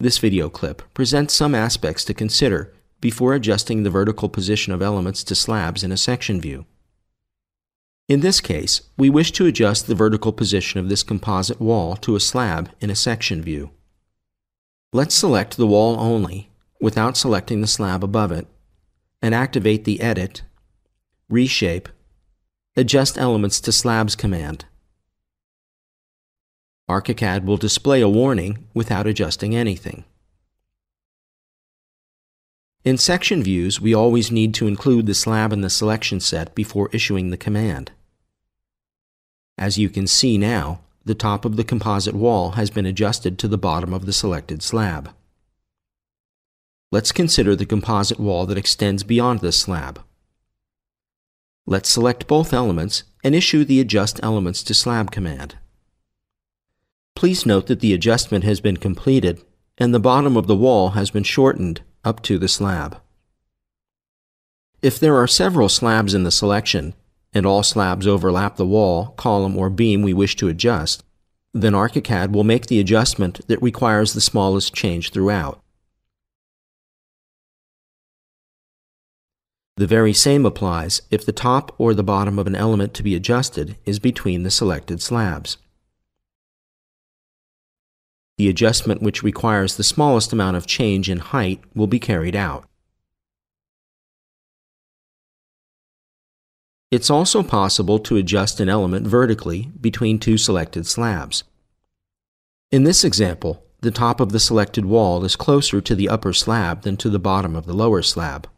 This video clip presents some aspects to consider before adjusting the vertical position of elements to slabs in a section view. In this case, we wish to adjust the vertical position of this composite wall to a slab in a section view. Let's select the wall only, without selecting the slab above it, and activate the Edit, Reshape, Adjust Elements to Slabs command. ArchiCAD will display a warning without adjusting anything. In section views, we always need to include the slab in the selection set before issuing the command. As you can see now, the top of the composite wall has been adjusted to the bottom of the selected slab. Let's consider the composite wall that extends beyond this slab. Let's select both elements and issue the Adjust Elements to Slab command. Please note that the adjustment has been completed and the bottom of the wall has been shortened up to the slab. If there are several slabs in the selection, and all slabs overlap the wall, column, or beam we wish to adjust, then ArchiCAD will make the adjustment that requires the smallest change throughout. The very same applies if the top or the bottom of an element to be adjusted is between the selected slabs. The adjustment which requires the smallest amount of change in height will be carried out. It's also possible to adjust an element vertically between two selected slabs. In this example, the top of the selected wall is closer to the upper slab than to the bottom of the lower slab.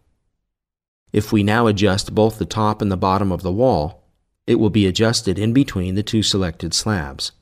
If we now adjust both the top and the bottom of the wall, it will be adjusted in between the two selected slabs.